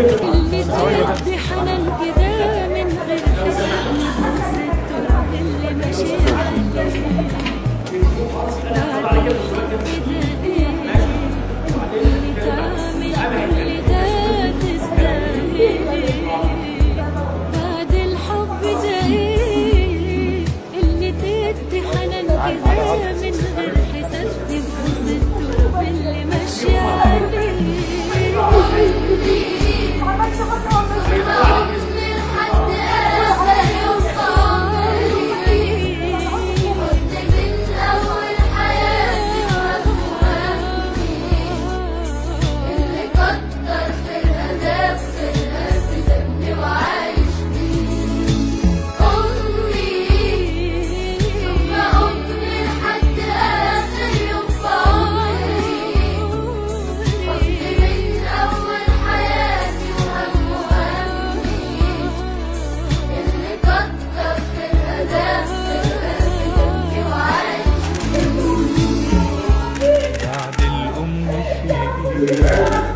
اللي تودي حنان كده من غير حساب التراب اللي ماشي عليه بعد الحب ده إيه اللي تعمل كل ده تستاهل بعد الحب ده إيه اللي تدي حنان كده Amen.